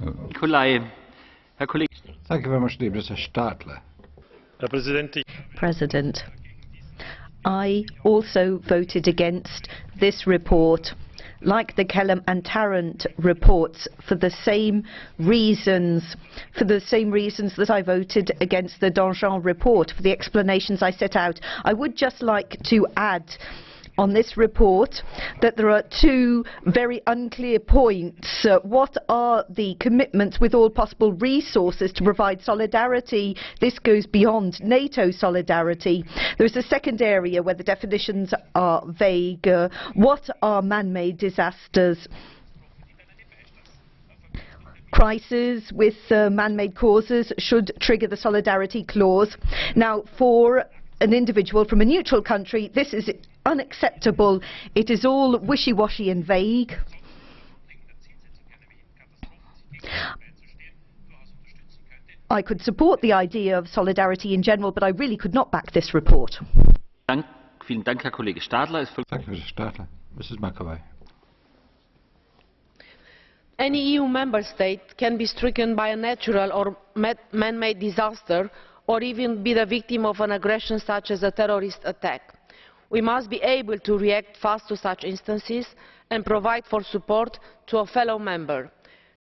Nikolai. Herr Kollege. Thank you very much, indeed, Mr. Stadler. Herr Präsident, President, I also voted against this report, like the Kellum and Tarrant reports, for the same reasons, for the same reasons that I voted against the Danjean report, for the explanations I set out. I would just like to add on this report that there are two very unclear points. Uh, what are the commitments with all possible resources to provide solidarity? This goes beyond NATO solidarity. There is a second area where the definitions are vague. Uh, what are man-made disasters? crises with uh, man-made causes should trigger the solidarity clause. Now, for an individual from a neutral country, this is unacceptable. It is all wishy-washy and vague. I could support the idea of solidarity in general, but I really could not back this report. Dank, vielen Dank, Herr Kollege Stadler. Es folgt Thank you, Mr. Stadler. Mrs. Macovei. Any EU member state can be stricken by a natural or man-made disaster or even be the victim of an aggression such as a terrorist attack. We must be able to react fast to such instances and provide for support to a fellow member.